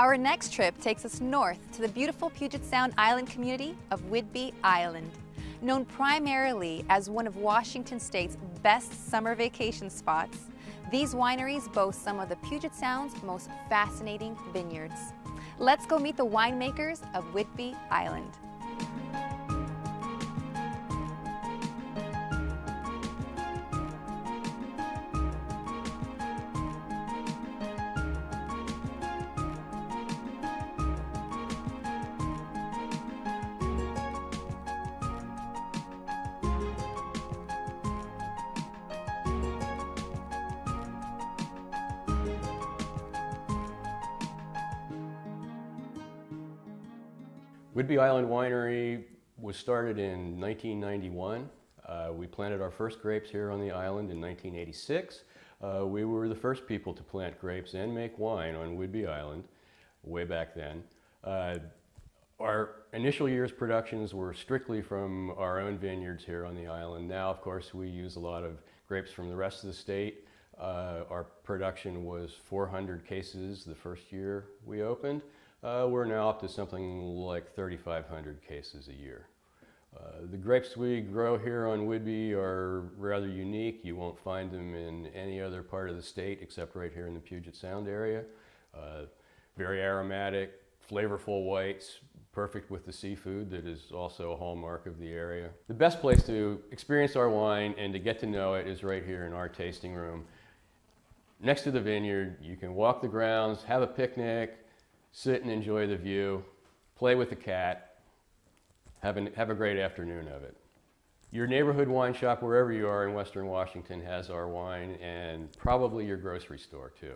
Our next trip takes us north to the beautiful Puget Sound island community of Whidbey Island. Known primarily as one of Washington State's best summer vacation spots, these wineries boast some of the Puget Sound's most fascinating vineyards. Let's go meet the winemakers of Whidbey Island. Whidbey Island Winery was started in 1991. Uh, we planted our first grapes here on the island in 1986. Uh, we were the first people to plant grapes and make wine on Whidbey Island way back then. Uh, our initial year's productions were strictly from our own vineyards here on the island. Now, of course, we use a lot of grapes from the rest of the state. Uh, our production was 400 cases the first year we opened. Uh, we're now up to something like 3,500 cases a year. Uh, the grapes we grow here on Whidbey are rather unique. You won't find them in any other part of the state except right here in the Puget Sound area. Uh, very aromatic, flavorful whites, perfect with the seafood that is also a hallmark of the area. The best place to experience our wine and to get to know it is right here in our tasting room. Next to the vineyard, you can walk the grounds, have a picnic, sit and enjoy the view, play with the cat, have, an, have a great afternoon of it. Your neighborhood wine shop, wherever you are in Western Washington, has our wine, and probably your grocery store too.